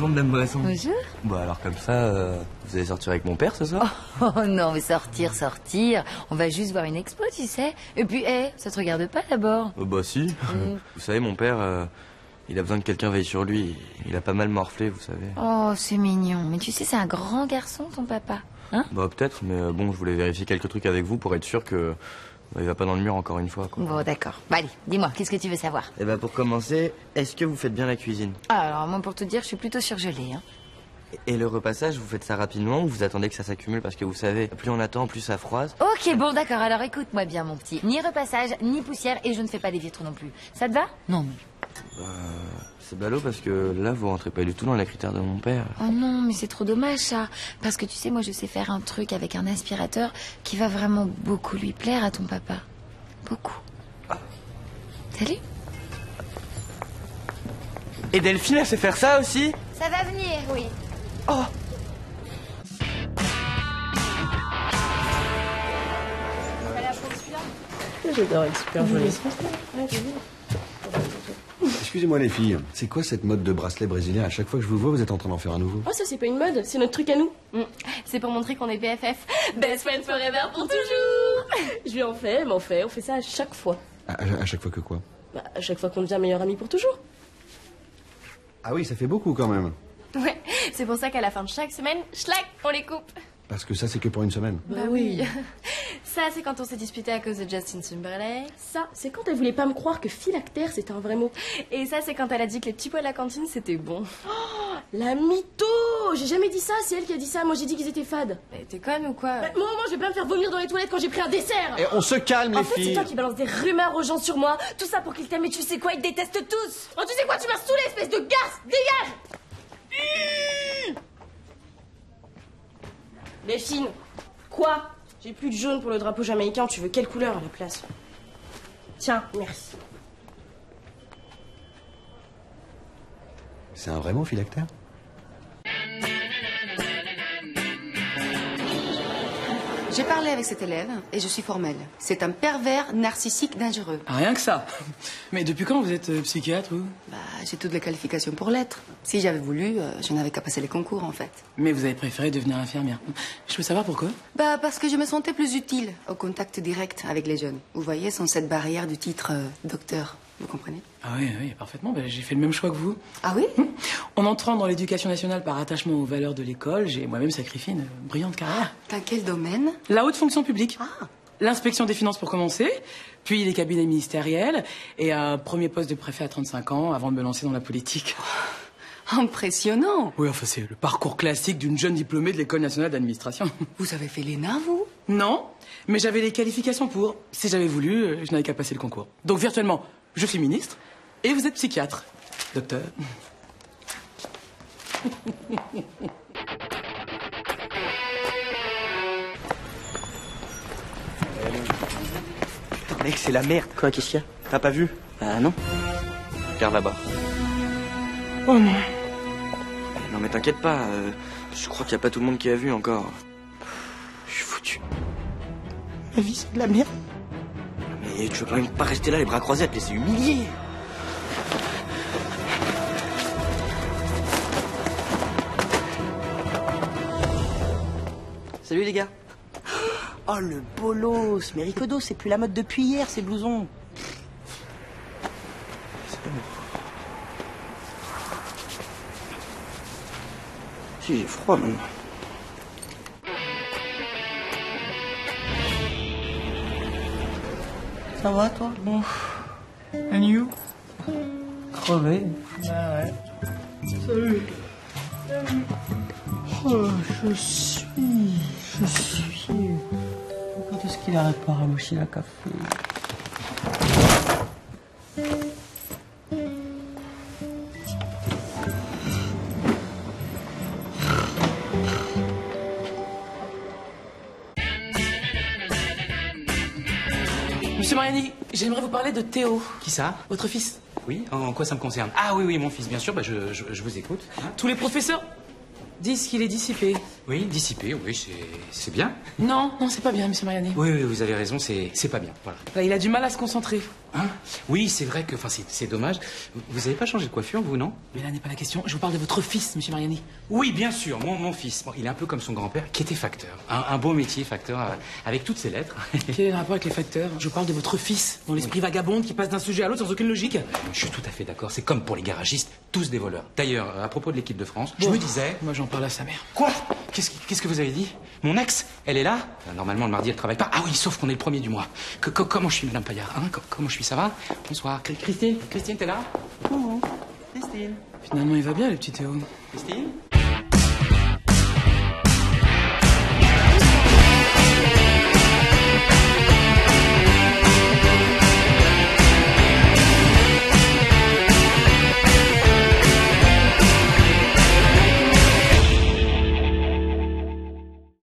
Bonjour Madame Bresson. Bonjour. Bah alors comme ça, euh, vous allez sortir avec mon père ce soir? Oh non, mais sortir, sortir. On va juste voir une expo, tu sais. Et puis, hé, ça te regarde pas d'abord? Euh, Bah si. Vous savez, mon père, euh, il a besoin que quelqu'un veille sur lui. Il a pas mal morflé, vous savez. Oh, c'est mignon. Mais tu sais, c'est un grand garçon, ton papa. Hein? Bah peut-être, mais euh, bon, je voulais vérifier quelques trucs avec vous pour être sûr que il va pas dans le mur encore une fois. Quoi. Bon, d'accord. Bah allez, dis-moi, qu'est-ce que tu veux savoir Et bah pour commencer, est-ce que vous faites bien la cuisine? Ah, Alors, moi, pour te dire, je suis plutôt surgelée. Hein. Et le repassage, vous faites ça rapidement ou vous attendez que ça s'accumule parce que vous savez, plus on attend, plus ça froise Ok, bon, d'accord. Alors, écoute-moi bien, mon petit. Ni repassage, ni poussière, et je ne fais pas des vitres non plus. Ça te va? Non. C'est ballot parce que là, vous rentrez pas du tout dans les critères de mon père. Oh non, mais c'est trop dommage ça. Parce que tu sais, moi je sais faire un truc avec un aspirateur qui va vraiment beaucoup lui plaire à ton papa. Beaucoup. Salut. Et Delphine, elle sait faire ça aussi? Ça va venir, oui. J'adore, elle est super jolie. Excusez-moi les filles, c'est quoi cette mode de bracelet brésilien? À chaque fois que je vous vois, vous êtes en train d'en faire un nouveau? Oh, ça, c'est pas une mode, c'est notre truc à nous. Mm. C'est pour montrer qu'on est BFF. Best friends forever pour toujours. Je lui en fais, m'en fait, on fait ça à chaque fois. À, à- à chaque fois que quoi? Bah, à chaque fois qu'on devient meilleur ami pour toujours. Ah oui, ça fait beaucoup quand même. Ouais, c'est pour ça qu'à la fin de chaque semaine, schlac, on les coupe. Parce que ça, c'est que pour une semaine. Bah oui. Ça, c'est quand on s'est disputé à cause de Justin Timberlake. Ça, c'est quand elle voulait pas me croire que phylactère, c'était un vrai mot. Et ça, c'est quand elle a dit que les petits pois à la cantine, c'était bon. Oh, la mytho J'ai jamais dit ça, c'est elle qui a dit ça. Moi, j'ai dit qu'ils étaient fades. Mais t'es conne ou quoi? Moi, moi, je vais pas me faire vomir dans les toilettes quand j'ai pris un dessert Et on se calme en fait, c'est toi qui balance des rumeurs aux gens sur moi. Tout ça pour qu'ils t'aiment et tu sais quoi, ils te détestent tous. Oh, tu sais quoi, tu m'as saoulé, espèce de garce Dégage. Les fines, quoi? J'ai plus de jaune pour le drapeau jamaïcain, tu veux quelle couleur à la place Tiens, merci. C'est un vrai mot, phylactère? J'ai parlé avec cet élève et je suis formelle. C'est un pervers narcissique dangereux. Ah, Rien que ça. Mais depuis quand vous êtes euh, psychiatre, vous? Bah, j'ai toutes les qualifications pour l'être. Si j'avais voulu, euh, je n'avais qu'à passer les concours en fait. Mais vous avez préféré devenir infirmière. Je veux savoir pourquoi Bah, parce que je me sentais plus utile au contact direct avec les jeunes. Vous voyez, sans cette barrière du titre euh, docteur. Vous comprenez? Ah oui, oui, parfaitement. Ben, j'ai fait le même choix que vous. Ah oui? En entrant dans l'éducation nationale par attachement aux valeurs de l'école, j'ai moi-même sacrifié une brillante carrière. Dans quel domaine? La haute fonction publique. Ah. L'inspection des finances pour commencer, puis les cabinets ministériels, et un premier poste de préfet à 35 ans avant de me lancer dans la politique. Impressionnant Oui, enfin, c'est le parcours classique d'une jeune diplômée de l'École nationale d'administration. Vous avez fait l'ENA, vous? Non, mais j'avais les qualifications pour. Si j'avais voulu, euh, je n'avais qu'à passer le concours. Donc virtuellement, je suis ministre et vous êtes psychiatre. Docteur. Putain, mec, c'est la merde. Quoi, qu'est-ce qu'il y a? T'as pas vu? Ah non Regarde là-bas. Oh non. Non mais t'inquiète pas, euh, je crois qu'il y a pas tout le monde qui a vu encore. Je suis foutu. Ma vie, c'est de la merde. Mais tu veux quand même pas rester là les bras croisés à te laisser humilier. Salut les gars. Oh le bolos Mais Ricodo, c'est plus la mode depuis hier, ces blousons. Si j'ai froid maintenant. Ça va, toi Bon. And you Crevé. Ah ouais. Salut. Oh, je suis... Je suis... Quand est-ce qu'il arrête pas à mâcher la café Monsieur Mariani, j'aimerais vous parler de Théo. Qui ça? Votre fils. Oui, en quoi ça me concerne? Ah oui, oui, mon fils, bien sûr, bah, je, je- je vous écoute. Tous les professeurs disent qu'il est dissipé. Oui, dissipé, oui, c'est- bien. Non, non, c'est pas bien, monsieur Mariani. Oui, oui, vous avez raison, c'est pas bien, voilà. Là, il a du mal à se concentrer. Hein? Oui, c'est vrai que, enfin, c'est dommage. Vous avez pas changé de coiffure, vous, non? Mais là n'est pas la question. Je vous parle de votre fils, monsieur Mariani. Oui, bien sûr, mon, mon fils. Bon, il est un peu comme son grand-père, qui était facteur. Un, un beau métier, facteur, euh, avec toutes ses lettres. Quel est le rapport avec les facteurs? Je parle de votre fils, dont l'esprit vagabonde qui passe d'un sujet à l'autre sans aucune logique. Je suis tout à fait d'accord. C'est comme pour les garagistes, tous des voleurs. D'ailleurs, à propos de l'équipe de France, je me disais. Moi, j'en parle à sa mère. Quoi? Qu'est-ce qu'est-ce que vous avez dit? Mon ex Elle est là? Euh, Normalement, le mardi, elle travaille pas. Ah oui, sauf qu'on est le premier du mois. Que- que- comment je suis, Madame Paillard hein? Co- Comment je suis? Ça va? Bonsoir. Christine? Christine, t'es là? Christine. Finalement, il va bien, le petit Théo. Christine?